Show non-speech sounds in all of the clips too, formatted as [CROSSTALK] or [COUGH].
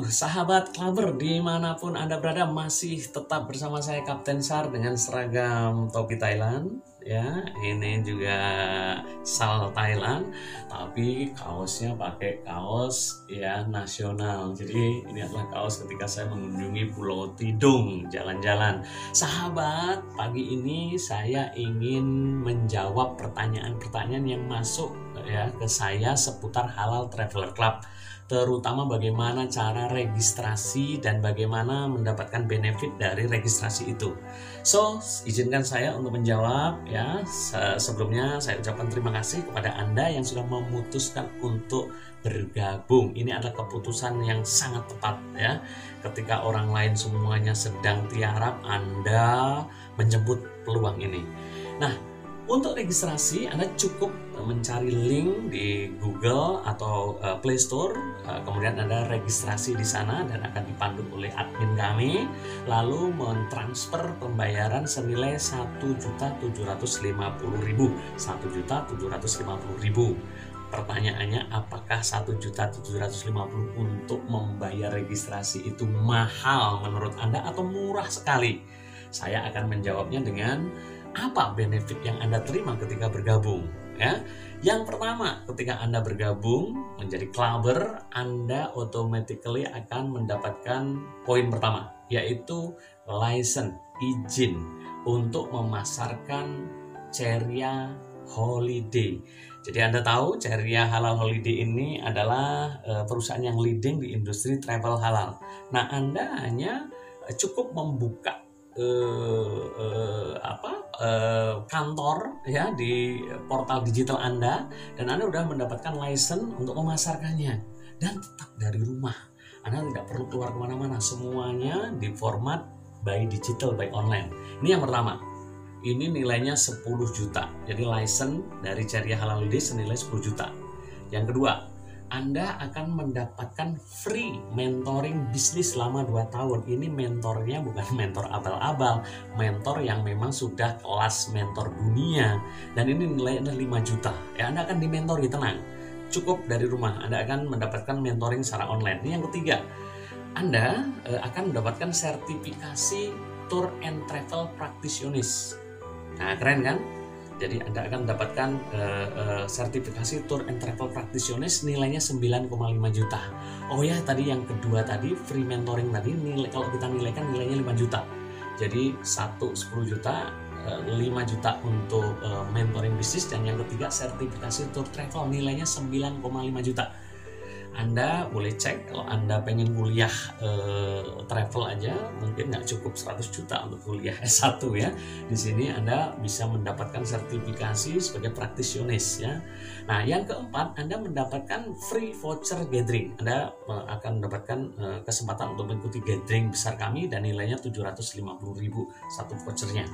Sahabat Klaber di mana pun Anda berada masih tetap bersama saya Kapten Sar dengan seragam topi Thailand ya ini juga sal Thailand tapi kaosnya pakai kaos ya nasional. Jadi ini adalah kaos ketika saya mengunjungi Pulau Tidung jalan-jalan. Sahabat pagi ini saya ingin menjawab pertanyaan-pertanyaan yang masuk ya ke saya seputar Halal Traveler Club. Terutama bagaimana cara registrasi dan bagaimana mendapatkan benefit dari registrasi itu. So, izinkan saya untuk menjawab ya. Sebelumnya saya ucapkan terima kasih kepada Anda yang sudah memutuskan untuk bergabung. Ini adalah keputusan yang sangat tepat ya. Ketika orang lain semuanya sedang tiarap, Anda menjemput peluang ini. Nah, untuk registrasi Anda cukup mencari link di Google atau uh, Play Store, uh, kemudian Anda registrasi di sana dan akan dipandu oleh admin kami, lalu mentransfer pembayaran senilai 1.750.000, 1.750.000. Pertanyaannya apakah 1.750 untuk membayar registrasi itu mahal menurut Anda atau murah sekali? Saya akan menjawabnya dengan apa benefit yang Anda terima ketika bergabung ya. Yang pertama, ketika Anda bergabung menjadi clubber, Anda automatically akan mendapatkan poin pertama, yaitu license, izin untuk memasarkan Ceria Holiday. Jadi Anda tahu Ceria Halal Holiday ini adalah eh, perusahaan yang leading di industri travel halal. Nah, Anda hanya cukup membuka uh, uh, apa uh, kantor ya di portal digital Anda dan Anda sudah mendapatkan license untuk memasarkannya dan tetap dari rumah. Anda tidak perlu keluar ke mana-mana, semuanya di format by digital by online. Ini yang pertama. Ini nilainya 10 juta. Jadi license dari Ceria Halal Lidi senilai 10 juta. Yang kedua, anda akan mendapatkan free mentoring bisnis selama 2 tahun. Ini mentornya bukan [LAUGHS] mentor abal-abal, mentor yang memang sudah kelas mentor dunia. Dan ini nilainya 5 juta. Ya, Anda akan dimentori, tenang. Cukup dari rumah, Anda akan mendapatkan mentoring secara online. Ini yang ketiga, Anda eh, akan mendapatkan sertifikasi Tour and Travel Practitionist. Nah, keren kan? Jadi Anda akan mendapatkan uh, uh, sertifikasi Tour and Travel Practitioners nilainya 9,5 juta. Oh ya, tadi yang kedua tadi free mentoring tadi nilai kalau kita nilaikan nilainya 5 juta. Jadi satu 10 juta, uh, eh, 5 juta untuk mentoring bisnis dan yang ketiga sertifikasi Tour Travel nilainya 9,5 juta. Anda boleh cek kalau Anda pengen kuliah eh, travel aja mungkin nggak cukup 100 juta untuk kuliah [LAUGHS] S1 ya. Di sini Anda bisa mendapatkan sertifikasi sebagai praktisionis ya. Nah, yang keempat Anda mendapatkan free voucher gathering. Anda eh, akan mendapatkan eh, kesempatan untuk mengikuti gathering besar kami dan nilainya 750.000 satu vouchernya.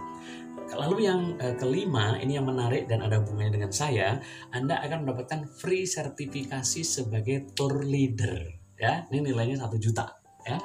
Lalu yang uh, kelima, ini yang menarik dan ada hubungannya dengan saya, Anda akan mendapatkan free sertifikasi sebagai tour leader. Ya, ini nilainya satu juta. Ya,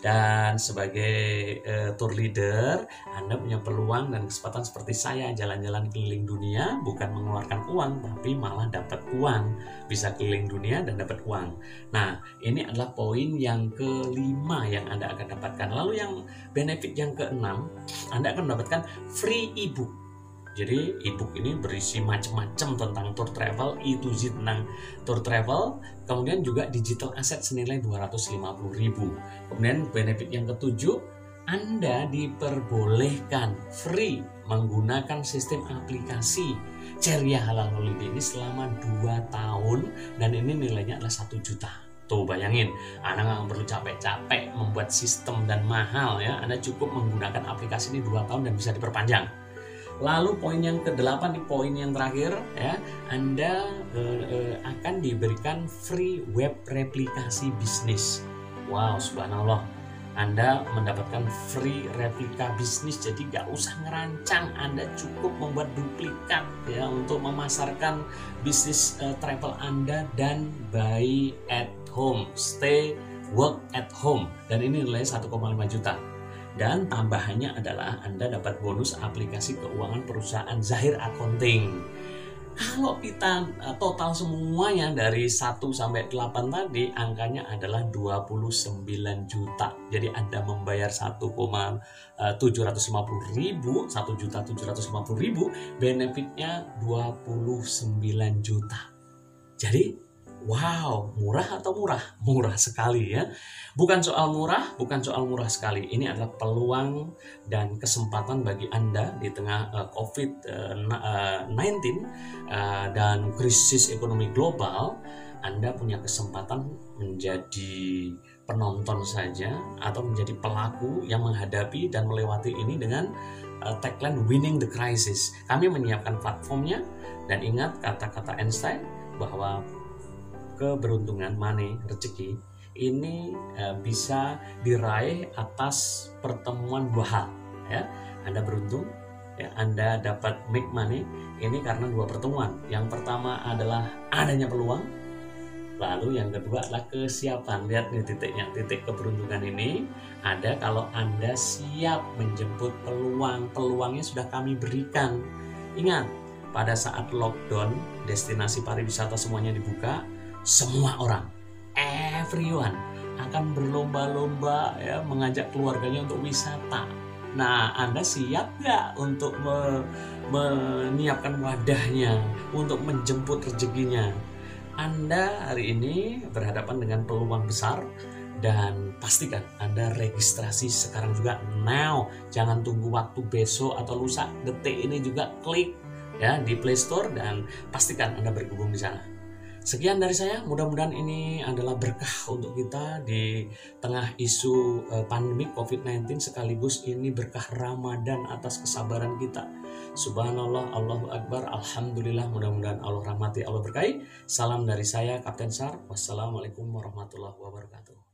dan sebagai uh, tour leader, Anda punya peluang dan kesempatan seperti saya jalan-jalan keliling dunia, bukan mengeluarkan uang, tapi malah dapat uang. Bisa keliling dunia dan dapat uang. Nah, ini adalah poin yang kelima yang Anda akan dapatkan. Lalu yang benefit yang keenam, Anda akan mendapatkan free ebook jadi ebook ini berisi macam-macam tentang tour travel, itu Z tentang tour travel, kemudian juga digital asset senilai 250.000. Kemudian benefit yang ketujuh, Anda diperbolehkan free menggunakan sistem aplikasi Ceria Halal Holiday ini selama 2 tahun dan ini nilainya adalah 1 juta. Tuh bayangin, Anda nggak perlu capek-capek membuat sistem dan mahal ya. Anda cukup menggunakan aplikasi ini 2 tahun dan bisa diperpanjang. Lalu poin yang ke-8 di poin yang terakhir ya, Anda uh, uh, akan diberikan free web replikasi bisnis. Wow, subhanallah. Anda mendapatkan free replika bisnis jadi nggak usah ngerancang. Anda cukup membuat duplikat ya untuk memasarkan bisnis uh, travel Anda dan buy at home. Stay work at home. Dan ini nilai 1,5 juta dan tambahannya adalah Anda dapat bonus aplikasi keuangan perusahaan Zahir Accounting. Kalau kita uh, total semuanya dari 1 sampai 8 tadi angkanya adalah 29 juta. Jadi Anda membayar 1,750 ribu, 1 juta 750 ribu, benefitnya 29 juta. Jadi Wow, murah atau murah? Murah sekali ya. Bukan soal murah, bukan soal murah sekali. Ini adalah peluang dan kesempatan bagi Anda di tengah uh, COVID-19 uh, dan krisis ekonomi global. Anda punya kesempatan menjadi penonton saja atau menjadi pelaku yang menghadapi dan melewati ini dengan tagline Winning the Crisis. Kami menyiapkan platformnya dan ingat kata-kata Einstein bahwa keberuntungan, money, rezeki ini uh, bisa diraih atas pertemuan dua hal ya. Anda beruntung ya, Anda dapat make money ini karena dua pertemuan. Yang pertama adalah adanya peluang, lalu yang kedua adalah kesiapan. Lihat nih titiknya, titik keberuntungan ini ada kalau Anda siap menjemput peluang. Peluangnya sudah kami berikan. Ingat, pada saat lockdown, destinasi pariwisata semuanya dibuka, semua orang, everyone akan berlomba-lomba ya mengajak keluarganya untuk wisata. Nah, Anda siap nggak untuk me, menyiapkan wadahnya, untuk menjemput rezekinya? Anda hari ini berhadapan dengan peluang besar dan pastikan Anda registrasi sekarang juga now. Jangan tunggu waktu besok atau lusa. Detik ini juga klik ya di Play Store dan pastikan Anda bergabung di sana. Sekian dari saya, mudah-mudahan ini adalah berkah untuk kita di tengah isu uh, pandemi COVID-19 sekaligus ini berkah Ramadan atas kesabaran kita. Subhanallah, Allahu Akbar, Alhamdulillah, mudah-mudahan Allah rahmati, Allah berkahi. Salam dari saya, Kapten Sar. Wassalamualaikum warahmatullahi wabarakatuh.